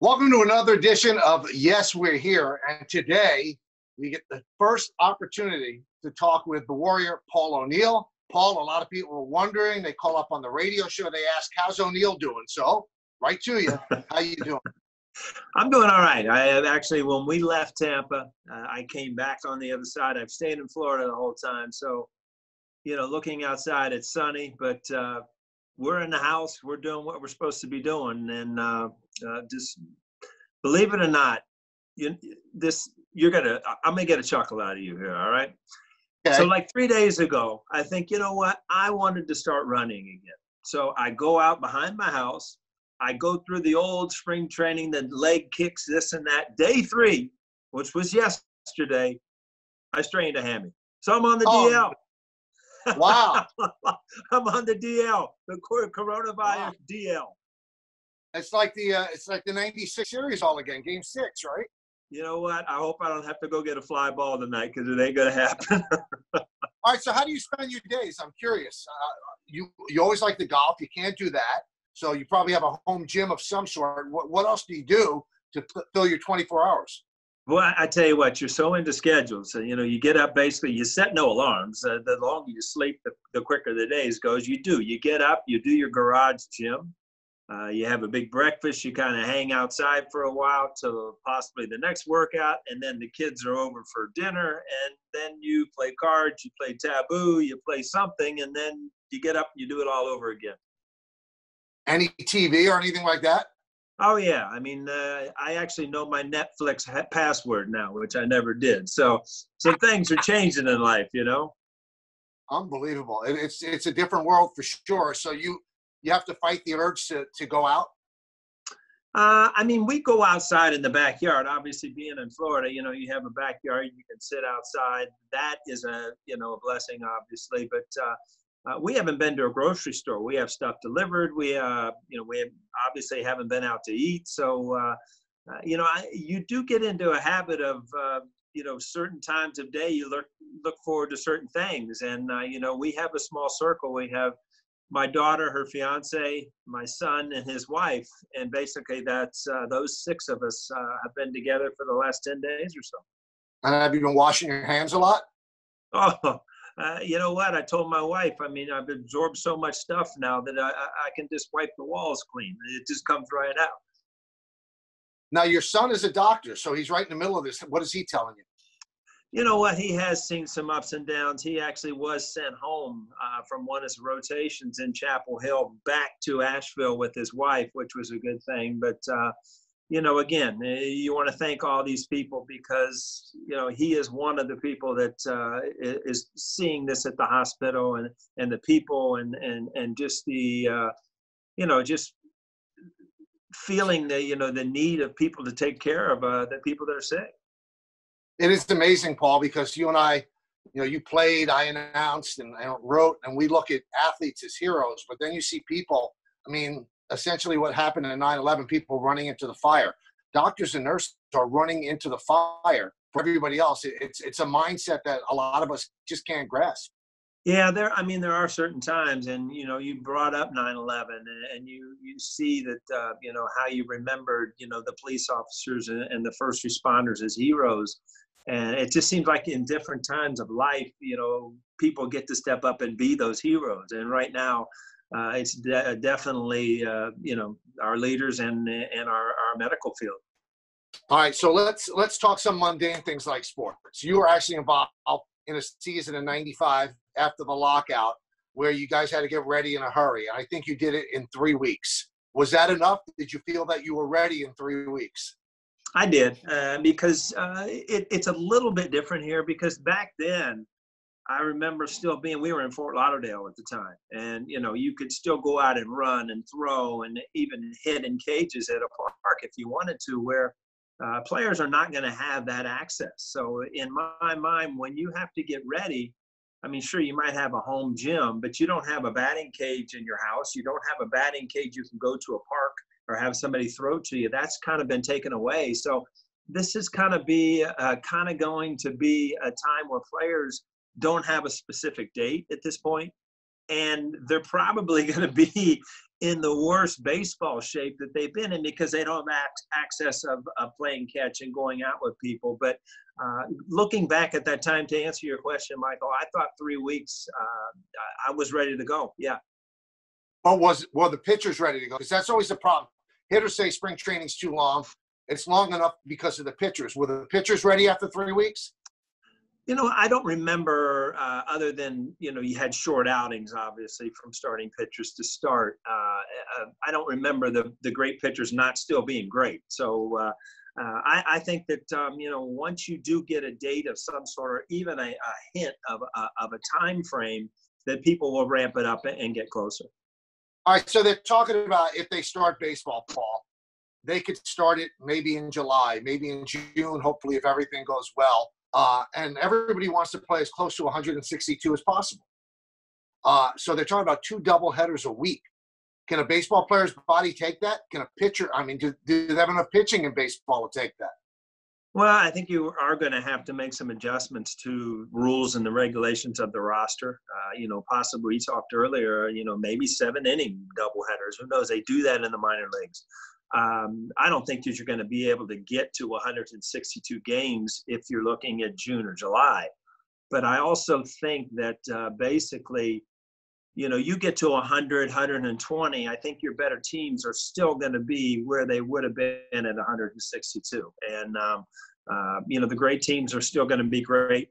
Welcome to another edition of Yes, We're Here. And today we get the first opportunity to talk with the Warrior, Paul O'Neill. Paul, a lot of people were wondering. They call up on the radio show. They ask, "How's O'Neill doing?" So, right to you. How you doing? I'm doing all right. I have actually, when we left Tampa, uh, I came back on the other side. I've stayed in Florida the whole time. So, you know, looking outside, it's sunny, but uh, we're in the house. We're doing what we're supposed to be doing, and uh, uh just believe it or not, you this you're gonna. I'm gonna get a chuckle out of you here. All right. Okay. So, like three days ago, I think you know what? I wanted to start running again. So I go out behind my house I go through the old spring training, the leg kicks, this and that. Day three, which was yesterday, I strained a hammy. So I'm on the oh. DL. Wow. I'm on the DL, the coronavirus wow. DL. It's like the uh, it's like the '96 series all again, Game Six, right? You know what? I hope I don't have to go get a fly ball tonight because it ain't gonna happen. all right. So how do you spend your days? I'm curious. Uh, you you always like the golf. You can't do that. So you probably have a home gym of some sort. What, what else do you do to fill your 24 hours? Well, I tell you what, you're so into schedules. So, you know, you get up basically, you set no alarms. Uh, the longer you sleep, the, the quicker the days goes. You do. You get up, you do your garage gym. Uh, you have a big breakfast. You kind of hang outside for a while till possibly the next workout, and then the kids are over for dinner, and then you play cards, you play taboo, you play something, and then you get up and you do it all over again. Any TV or anything like that? Oh yeah, I mean, uh, I actually know my Netflix ha- password now, which I never did. So so things are changing in life, you know. Unbelievable! It's it's a different world for sure. So you you have to fight the urge to to go out. Uh, I mean, we go outside in the backyard. Obviously, being in Florida, you know, you have a backyard. You can sit outside. That is a you know a blessing, obviously. But uh, uh, we haven't been to a grocery store. We have stuff delivered. We, uh, you know, we have obviously haven't been out to eat. So, uh, uh you know, I, you do get into a habit of, uh, you know, certain times of day you look look forward to certain things. And uh, you know, we have a small circle. We have my daughter, her fiance, my son, and his wife, and basically that's those six of us have been together for the last ten days or so. And have you been washing your hands a lot? Oh, uh, you know what? I told my wife, I mean, I've absorbed so much stuff now that I, I can just wipe the walls clean. It just comes right out. Now, your son is a doctor, so he's right in the middle of this. What is he telling you? You know what? He has seen some ups and downs. He actually was sent home uh, from one of his rotations in Chapel Hill back to Asheville with his wife, which was a good thing. But uh, you know, again, eh, you want to thank all these people because, you know, he is one of the people that uh, is seeing this at the hospital and, and the people and, and, and just the, uh, you know, just feeling the, you know, the need of people to take care of uh, the people that are sick. It is amazing, Paul, because you and I, you know, you played, I announced and I wrote, and we look at athletes as heroes, but then you see people, I mean, essentially what happened in 9-11 people running into the fire. Doctors and nurses are running into the fire for everybody else. It's it's a mindset that a lot of us just can't grasp. Yeah there i mean there are certain times and you know you brought up 9-11 and, you you see that uh, you know how you remembered you know the police officers and, and the first responders as heroes. And it just seems like in different times of life you know people get to step up and be those heroes. And right now uh, it's de- definitely uh, you know our leaders and and our, our medical field. All right, so let's let's talk some mundane things like sports. You were actually involved in a season in '95 after the lockout, where you guys had to get ready in a hurry. and I think you did it in three weeks. Was that enough? Did you feel that you were ready in three weeks? I did uh, because uh, it, it's a little bit different here because back then I remember still being, we were in Fort Lauderdale at the time. And, you know, you could still go out and run and throw and even hit in cages at a park if you wanted to, where uh, players are not going to have that access. So, in my mind, when you have to get ready, I mean, sure, you might have a home gym, but you don't have a batting cage in your house. You don't have a batting cage you can go to a park or have somebody throw to you. That's kind of been taken away. So, this is kind of be uh, kind of going to be a time where players don't have a specific date at this point and they're probably going to be in the worst baseball shape that they've been in because they don't have access of, of playing catch and going out with people. But uh, looking back at that time to answer your question, Michael, I thought three weeks. Uh, I was ready to go. Yeah. But was well the pitcher's ready to go because that's always the problem. Hitters say spring training's too long. It's long enough because of the pitchers. Were the pitchers ready after three weeks? You know, I don't remember uh, other than you know you had short outings, obviously from starting pitchers to start. Uh, uh I don't remember the the great pitchers not still being great. So uh, uh, I, I, think that um, you know once you do get a date of some sort or even a, a hint of a, of a time frame, that people will ramp it up and get closer. All right, so they're talking about if they start baseball, Paul, they could start it maybe in July, maybe in June, hopefully if everything goes well. Uh, and everybody wants to play as close to 162 as possible. Uh, so they're talking about two double headers a week. Can a baseball player's body take that? Can a pitcher? I mean, do, do they have enough pitching in baseball to take that? Well, I think you are going to have to make some adjustments to rules and the regulations of the roster. Uh, you know, possibly we talked earlier. You know, maybe seven inning double headers. Who knows? They do that in the minor leagues. Um, I don't think that you're going to be able to get to 162 games if you're looking at June or July. But I also think that uh, basically, you know, you get to 100, 120, I think your better teams are still going to be where they would have been at 162. And, um, uh, you know, the great teams are still going to be great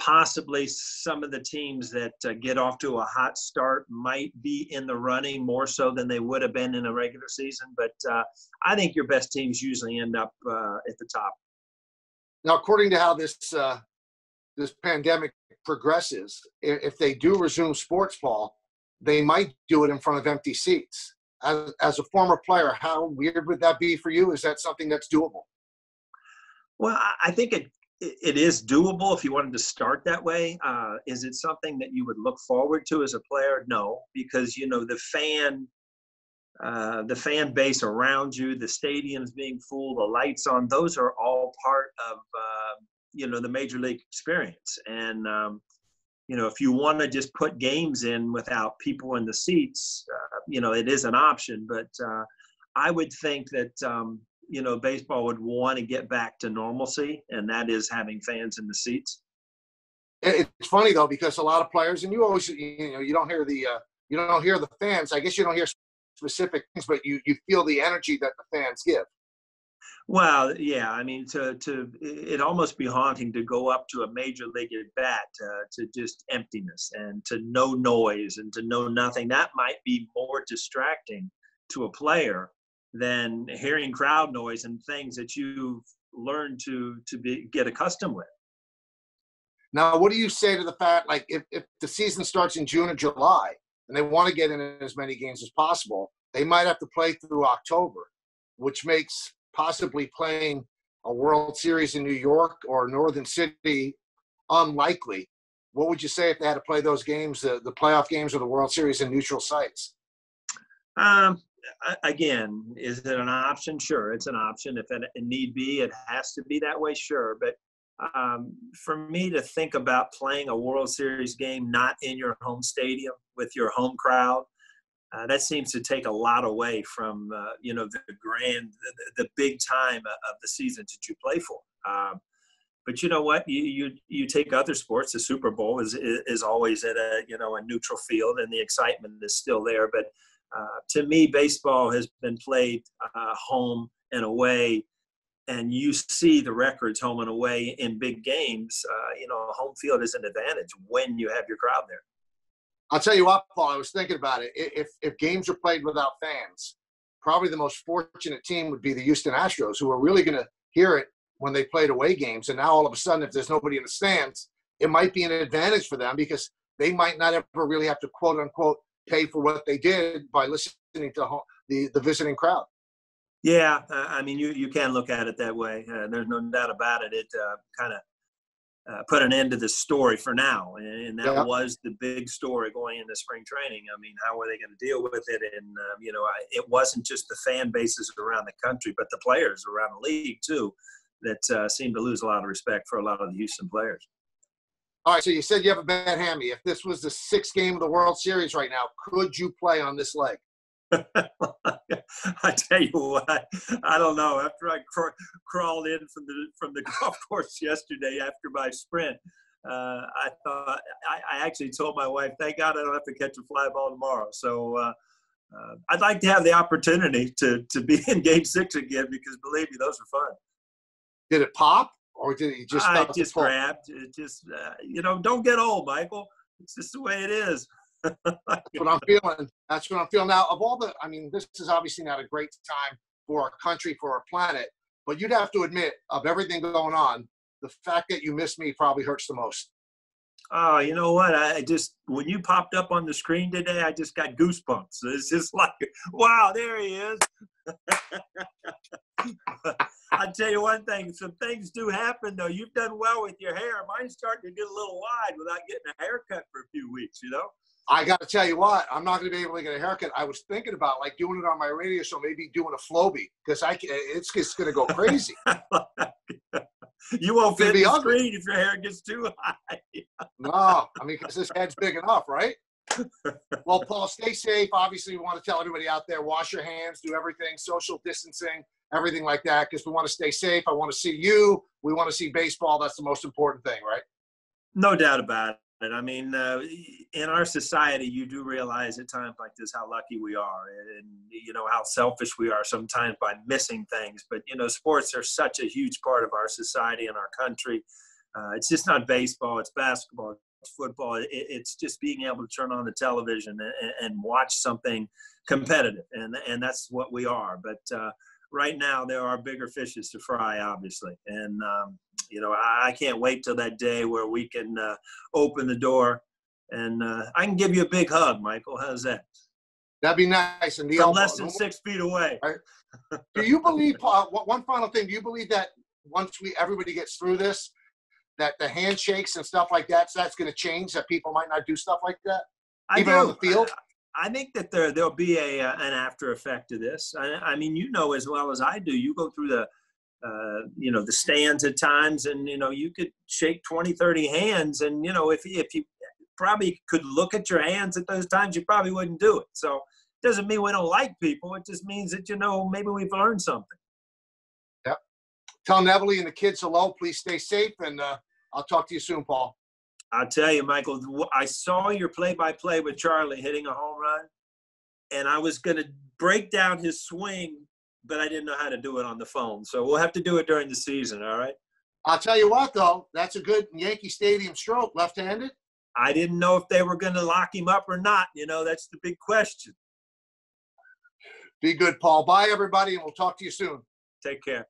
possibly some of the teams that uh, get off to a hot start might be in the running more so than they would have been in a regular season. But uh, I think your best teams usually end up uh, at the top. Now, according to how this uh, this pandemic progresses, if they do resume sports ball, they might do it in front of empty seats. As, as a former player, how weird would that be for you? Is that something that's doable? Well, I think it it is doable if you wanted to start that way. Uh, is it something that you would look forward to as a player? No, because you know the fan, uh, the fan base around you, the stadiums being full, the lights on. Those are all part of uh, you know the major league experience. And um, you know if you want to just put games in without people in the seats, uh, you know it is an option. But uh, I would think that um, you know baseball would want to get back to normalcy, and that is having fans in the seats. It's funny though because a lot of players, and you always you know you don't hear the uh, you don't hear the fans. I guess you don't hear specific things, but you you feel the energy that the fans give. Well, yeah, I mean, to to it almost be haunting to go up to a major league at bat uh, to just emptiness and to no noise and to know nothing. That might be more distracting to a player than hearing crowd noise and things that you've learned to to be get accustomed with. Now, what do you say to the fact, like, if, if the season starts in June or July and they want to get in as many games as possible, they might have to play through October, which makes possibly playing a World Series in New York or Northern City unlikely. What would you say if they had to play those games, the, the playoff games or the World Series in neutral sites? Um, again, is it an option? Sure, it's an option. If it, need be, it has to be that way. Sure, but um, for me to think about playing a World Series game not in your home stadium with your home crowd, uh, that seems to take a lot away from uh, you know the grand, the, the, big time of the season that you play for. Um, but you know what? You, you you take other sports. The Super Bowl is is always at a you know a neutral field, and the excitement is still there. But to me, baseball has been played uh, home and away, and you see the records home and away in big games. Uh, you know, home field is an advantage when you have your crowd there. I'll tell you what, Paul. I was thinking about it. If if games are played without fans, probably the most fortunate team would be the Houston Astros, who are really going to hear it when they played away games. And now all of a sudden, if there's nobody in the stands, it might be an advantage for them because they might not ever really have to quote unquote pay for what they did by listening to the the visiting crowd. Yeah, I mean, you you can look at it that way. Uh, there's no doubt about it. It uh, kind of uh, put an end to this story for now, and, that yeah. was the big story going into spring training. I mean, how were they going to deal with it? And um, you know, I, it wasn't just the fan bases around the country, but the players around the league too, that uh, seemed to lose a lot of respect for a lot of the Houston players. All right, so you said you have a bad hammy. If this was the sixth game of the World Series right now, could you play on this leg? I tell you what, I don't know. After I cr- crawled in from the from the golf course yesterday after my sprint, uh, I thought I, I, actually told my wife, "Thank God I don't have to catch a fly ball tomorrow." So uh, uh, I'd like to have the opportunity to to be in Game Six again because believe me, those are fun. Did it pop, or did it just? I just grabbed. It just uh, you know, don't get old, Michael. It's just the way it is. That's what I'm feeling. That's what I'm feeling now. Of all the, I mean, this is obviously not a great time for our country, for our planet, but you'd have to admit, of everything going on, the fact that you missed me probably hurts the most. Oh, you know what? I just when you popped up on the screen today, I just got goosebumps. It's just like, wow, there he is. I'll tell you one thing, some things do happen though. You've done well with your hair. Mine's starting to get a little wide without getting a haircut for a few weeks, you know? I got to tell you what, I'm not going to be able to get a haircut. I was thinking about like doing it on my radio show, maybe doing a Flowbee because I it's just going to go crazy. you won't fit the ugly. screen if your hair gets too high. no, I mean because this head's big enough, right? Well, Paul, stay safe. Obviously, we want to tell everybody out there: wash your hands, do everything, social distancing, everything like that, because we want to stay safe. I want to see you. We want to see baseball. That's the most important thing, right? No doubt about it. I mean, uh, in our society, you do realize at times like this how lucky we are, and you know how selfish we are sometimes by missing things. But you know, sports are such a huge part of our society and our country. Uh, it's just not baseball; it's basketball, football. It, it's just being able to turn on the television and, and, watch something competitive, and and that's what we are. But uh, right now, there are bigger fishes to fry, obviously, and um, you know, I, can't wait till that day where we can uh, open the door and uh, I can give you a big hug, Michael. How's that? That'd be nice. And the From less than six feet away. Right. do you believe, one final thing, do you believe that once we everybody gets through this, that the handshakes and stuff like that, so that's going to change, that people might not do stuff like that? I even do. on the field? I, I think that there, there'll be a, uh, an after effect to this. I, I mean, you know as well as I do, you go through the uh, you know the stands at times and you know you could shake 20 30 hands and you know if, if you probably could look at your hands at those times you probably wouldn't do it so it doesn't mean we don't like people it just means that you know maybe we've learned something yep tell Nevalee and the kids hello please stay safe and uh, i'll talk to you soon paul i'll tell you michael i saw your play-by-play with charlie hitting a home run and i was going to break down his swing but I didn't know how to do it on the phone. So we'll have to do it during the season. All right. I'll tell you what, though, that's a good Yankee Stadium stroke, left-handed. I didn't know if they were going to lock him up or not. You know, that's the big question. Be good, Paul. Bye, everybody, and we'll talk to you soon. Take care.